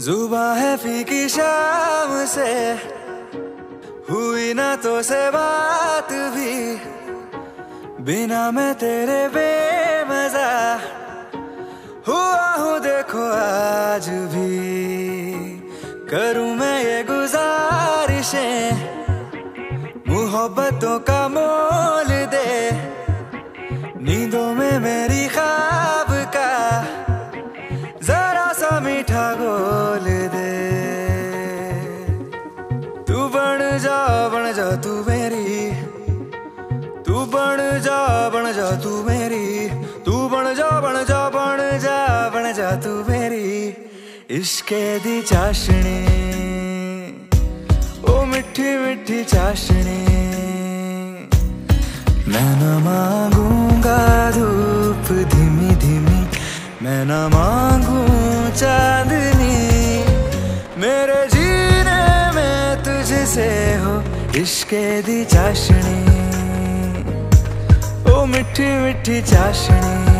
जुबा है फीकी शाम से। हुई ना तो से बात भी। बिना मैं तेरे बेमजा। हुआ हूँ देखो आज भी। करूँ मैं ये गुजारिशें। मोहब्बतों का मोल दे। नींदों में मेरी ख्वाब तू बन जा बन जा तू मेरी। तू बन जा बन जा तू मेरी। तू बन जा बन जा बन जा बन जा तू मेरी। इश्के दी चाशनी। ओ मिठी मिठी चाशनी। मैं न मांगूँगा धूप धीमी धीमी। मैं न मांगू चांदनी। मेरे जीने में हो इश्के दी चाशनी। ओ मिठी मिठी चाशनी।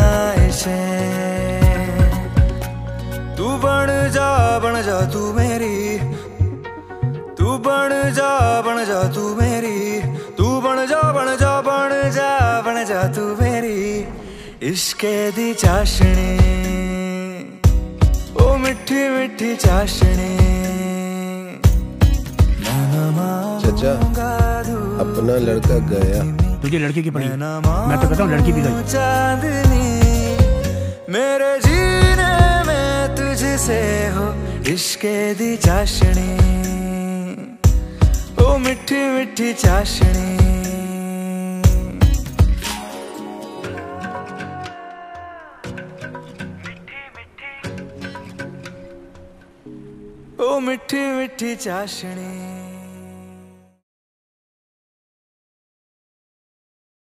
जा तू मेरी। तू बन जा बन जा तू मेरी। तू बन जा बन जा बन जा बन जा तू मेरी। इश्के दी चाशनी। ओ मिठी मिठी चाशनी। चाचा अपना लड़का गया। तुझे लड़के की पड़ी। मैं तो कहता हूँ लड़की भी गई। चांदनी। मेरे जीने से हो इश्के दी चाशनी। ओ मिठी मिठी चाशनी। ओ मिठी मिठी चाशनी।